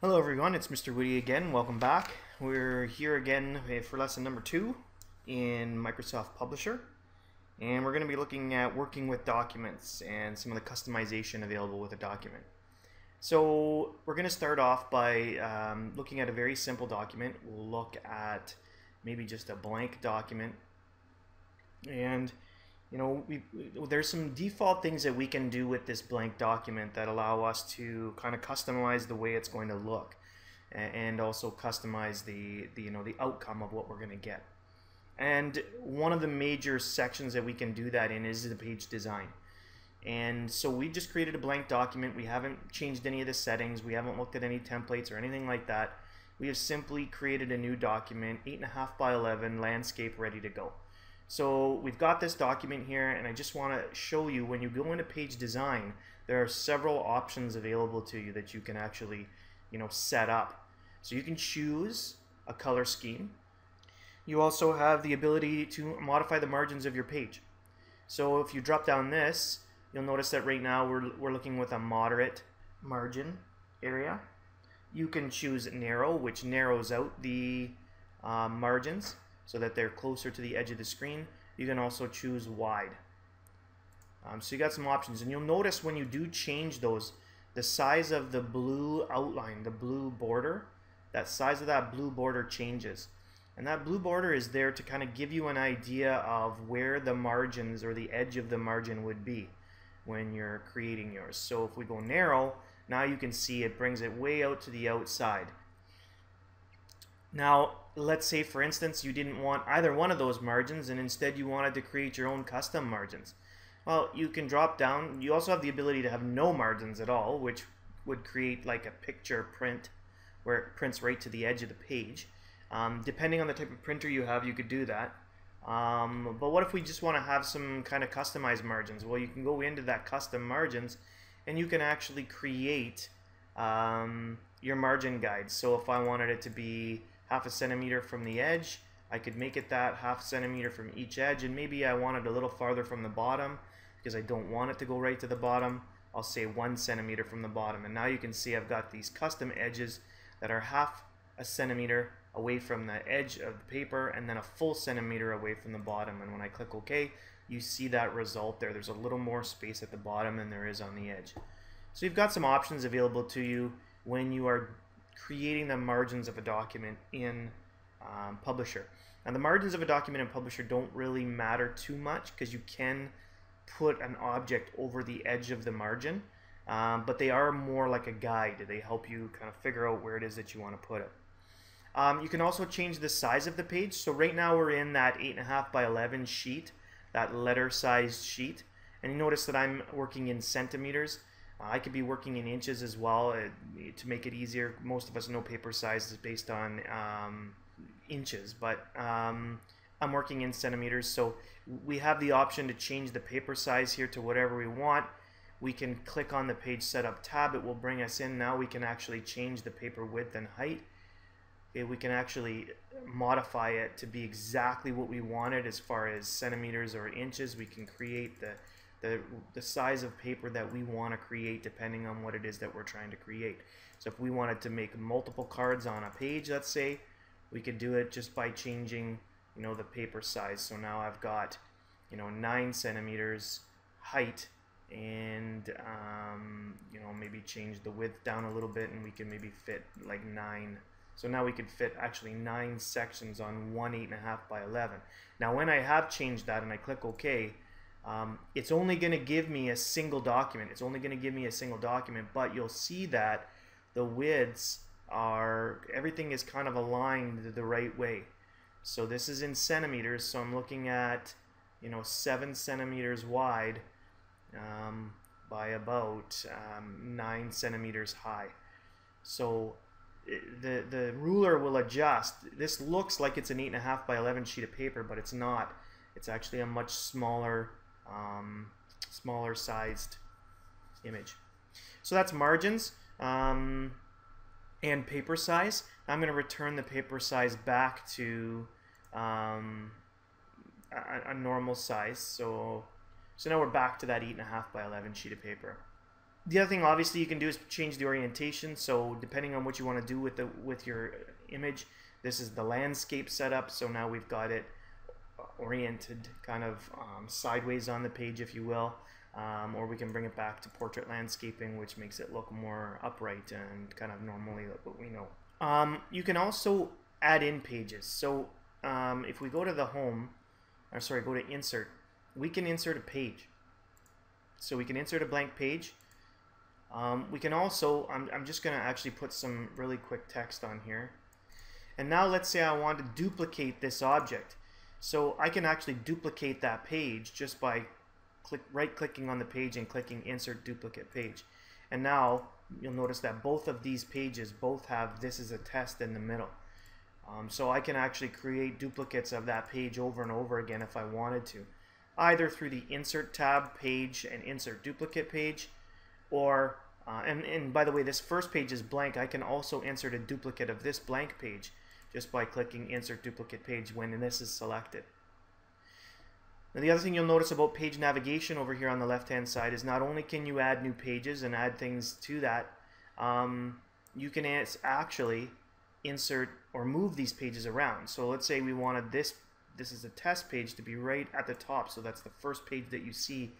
Hello everyone, it's Mr. Witty again. Welcome back. We're here again for lesson number two in Microsoft Publisher. And we're going to be looking at working with documents and some of the customization available with a document. So we're going to start off by um, looking at a very simple document. We'll look at maybe just a blank document. And you know, we, there's some default things that we can do with this blank document that allow us to kind of customize the way it's going to look and also customize the, the you know the outcome of what we're going to get. And one of the major sections that we can do that in is the page design. And so we just created a blank document. We haven't changed any of the settings. We haven't looked at any templates or anything like that. We have simply created a new document, 8.5 by 11, landscape ready to go. So we've got this document here and I just want to show you when you go into page design there are several options available to you that you can actually you know set up. So you can choose a color scheme. You also have the ability to modify the margins of your page. So if you drop down this you'll notice that right now we're, we're looking with a moderate margin area. You can choose narrow which narrows out the uh, margins so that they're closer to the edge of the screen. You can also choose wide. Um, so you got some options and you'll notice when you do change those the size of the blue outline, the blue border, that size of that blue border changes. And that blue border is there to kind of give you an idea of where the margins or the edge of the margin would be when you're creating yours. So if we go narrow, now you can see it brings it way out to the outside. Now, let's say for instance you didn't want either one of those margins and instead you wanted to create your own custom margins. Well, you can drop down. You also have the ability to have no margins at all, which would create like a picture print where it prints right to the edge of the page. Um, depending on the type of printer you have, you could do that. Um, but what if we just want to have some kind of customized margins? Well, you can go into that custom margins and you can actually create um, your margin guides. So if I wanted it to be half a centimeter from the edge. I could make it that half centimeter from each edge and maybe I want it a little farther from the bottom because I don't want it to go right to the bottom. I'll say one centimeter from the bottom and now you can see I've got these custom edges that are half a centimeter away from the edge of the paper and then a full centimeter away from the bottom and when I click OK you see that result there. There's a little more space at the bottom than there is on the edge. So you've got some options available to you when you are creating the margins of a document in um, Publisher. Now the margins of a document in Publisher don't really matter too much because you can put an object over the edge of the margin, um, but they are more like a guide. They help you kind of figure out where it is that you want to put it. Um, you can also change the size of the page. So right now we're in that 8.5 by 11 sheet, that letter sized sheet. And you notice that I'm working in centimeters. I could be working in inches as well to make it easier. Most of us know paper size is based on um, inches, but um, I'm working in centimeters, so we have the option to change the paper size here to whatever we want. We can click on the page setup tab. It will bring us in. Now we can actually change the paper width and height. Okay, we can actually modify it to be exactly what we wanted as far as centimeters or inches. We can create the the, the size of paper that we want to create depending on what it is that we're trying to create. So if we wanted to make multiple cards on a page, let's say, we could do it just by changing, you know, the paper size. So now I've got, you know, nine centimeters height and, um, you know, maybe change the width down a little bit and we can maybe fit like nine. So now we could fit actually nine sections on one eight and a half by 11. Now when I have changed that and I click OK, um, it's only going to give me a single document. It's only going to give me a single document, but you'll see that the widths are, everything is kind of aligned the right way. So this is in centimeters, so I'm looking at, you know, 7 centimeters wide um, by about um, 9 centimeters high. So the, the ruler will adjust. This looks like it's an 8.5 by 11 sheet of paper, but it's not. It's actually a much smaller um, smaller sized image. So that's margins um, and paper size. I'm going to return the paper size back to um, a, a, normal size. So, so now we're back to that 8.5 by 11 sheet of paper. the other thing obviously you can do is change the orientation. So depending on what you want to do with the with your image, this is the landscape setup. So now we've got it oriented kind of um, sideways on the page, if you will. Um, or we can bring it back to portrait landscaping, which makes it look more upright and kind of normally what we know. Um, you can also add in pages. So um, if we go to the home, or sorry, go to insert, we can insert a page. So we can insert a blank page. Um, we can also, I'm, I'm just going to actually put some really quick text on here. And now let's say I want to duplicate this object. So I can actually duplicate that page just by click right clicking on the page and clicking insert duplicate page. And now you'll notice that both of these pages both have this is a test in the middle. Um, so I can actually create duplicates of that page over and over again if I wanted to. Either through the insert tab page and insert duplicate page or uh, and, and by the way this first page is blank I can also insert a duplicate of this blank page just by clicking insert duplicate page when this is selected. Now the other thing you'll notice about page navigation over here on the left hand side is not only can you add new pages and add things to that, um, you can actually insert or move these pages around. So let's say we wanted this, this is a test page to be right at the top, so that's the first page that you see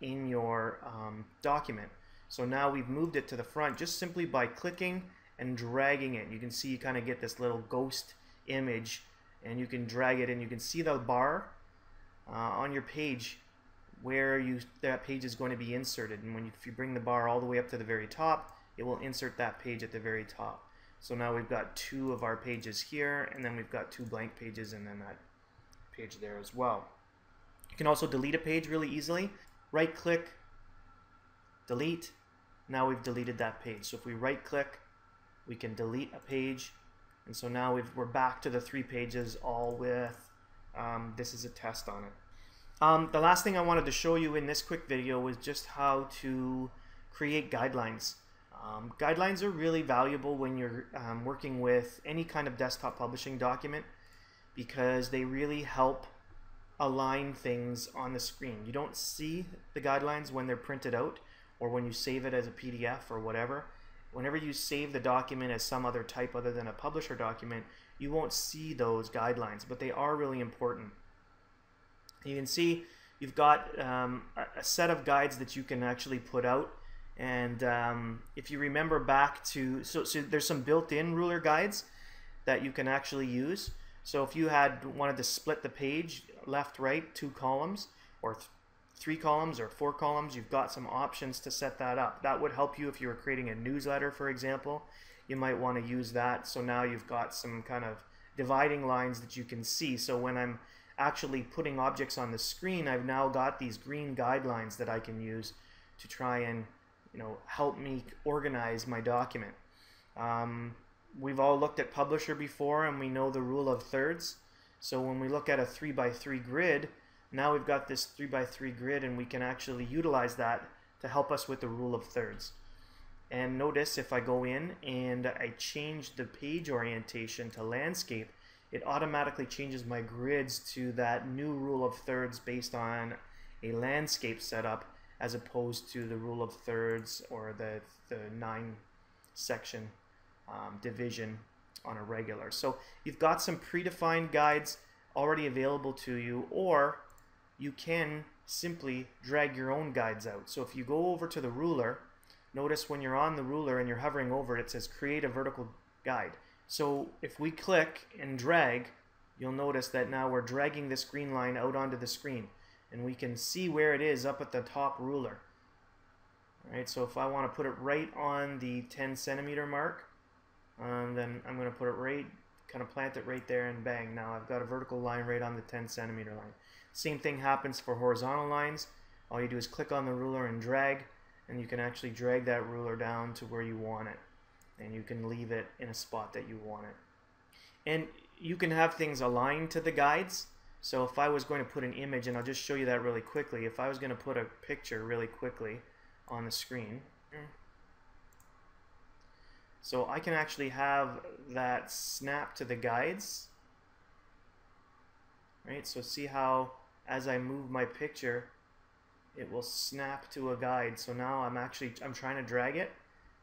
in your um, document. So now we've moved it to the front just simply by clicking and dragging it. You can see you kind of get this little ghost image and you can drag it and you can see the bar uh, on your page where you that page is going to be inserted. And when you, if you bring the bar all the way up to the very top it will insert that page at the very top. So now we've got two of our pages here and then we've got two blank pages and then that page there as well. You can also delete a page really easily. Right click delete. Now we've deleted that page. So if we right click we can delete a page and so now we are back to the three pages all with um, this is a test on it. Um, the last thing I wanted to show you in this quick video was just how to create guidelines. Um, guidelines are really valuable when you're um, working with any kind of desktop publishing document because they really help align things on the screen. You don't see the guidelines when they're printed out or when you save it as a PDF or whatever. Whenever you save the document as some other type other than a publisher document, you won't see those guidelines, but they are really important. You can see you've got um, a set of guides that you can actually put out. And um, if you remember back to, so, so there's some built-in ruler guides that you can actually use. So if you had wanted to split the page left, right, two columns, or three columns or four columns, you've got some options to set that up. That would help you if you were creating a newsletter, for example you might want to use that. So now you've got some kind of dividing lines that you can see. So when I'm actually putting objects on the screen, I've now got these green guidelines that I can use to try and you know help me organize my document. Um, we've all looked at Publisher before and we know the rule of thirds. So when we look at a 3 by 3 grid, now we've got this 3 by 3 grid and we can actually utilize that to help us with the rule of thirds. And notice if I go in and I change the page orientation to landscape, it automatically changes my grids to that new rule of thirds based on a landscape setup as opposed to the rule of thirds or the, the nine section um, division on a regular. So you've got some predefined guides already available to you or you can simply drag your own guides out. So if you go over to the ruler notice when you're on the ruler and you're hovering over it, it says create a vertical guide. So if we click and drag, you'll notice that now we're dragging this green line out onto the screen and we can see where it is up at the top ruler. Alright, so if I want to put it right on the 10 centimeter mark, um, then I'm going to put it right, kind of plant it right there and bang, now I've got a vertical line right on the 10 centimeter line. Same thing happens for horizontal lines. All you do is click on the ruler and drag and you can actually drag that ruler down to where you want it. And you can leave it in a spot that you want it. And you can have things aligned to the guides. So if I was going to put an image and I'll just show you that really quickly if I was going to put a picture really quickly on the screen so I can actually have that snap to the guides right so see how as I move my picture it will snap to a guide. So now I'm actually, I'm trying to drag it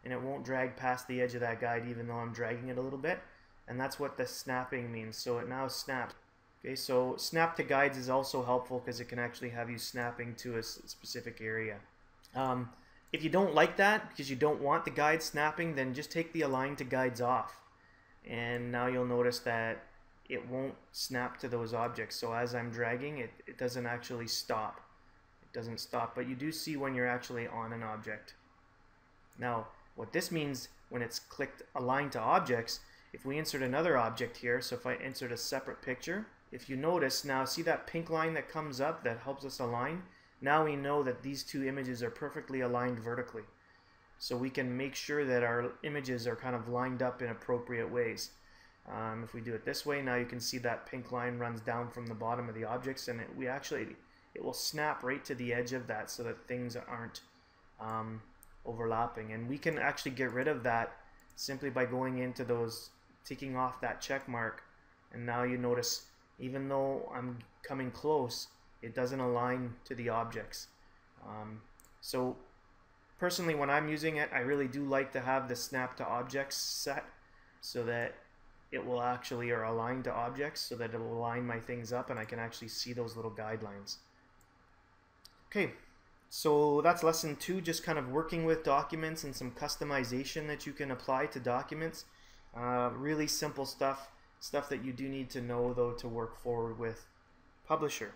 and it won't drag past the edge of that guide even though I'm dragging it a little bit. And that's what the snapping means. So it now snaps. Okay, so snap to guides is also helpful because it can actually have you snapping to a specific area. Um, if you don't like that because you don't want the guide snapping, then just take the align to guides off. And now you'll notice that it won't snap to those objects. So as I'm dragging, it, it doesn't actually stop. It doesn't stop, but you do see when you're actually on an object. Now, what this means when it's clicked align to objects, if we insert another object here, so if I insert a separate picture, if you notice now, see that pink line that comes up that helps us align? Now we know that these two images are perfectly aligned vertically. So we can make sure that our images are kind of lined up in appropriate ways. Um, if we do it this way, now you can see that pink line runs down from the bottom of the objects and it, we actually, it will snap right to the edge of that so that things aren't um, overlapping. And we can actually get rid of that simply by going into those, ticking off that check mark. And now you notice, even though I'm coming close, it doesn't align to the objects. Um, so personally, when I'm using it, I really do like to have the snap to objects set so that it will actually are aligned to objects so that it will line my things up and I can actually see those little guidelines. Okay, so that's lesson two, just kind of working with documents and some customization that you can apply to documents. Uh, really simple stuff, stuff that you do need to know though to work forward with Publisher.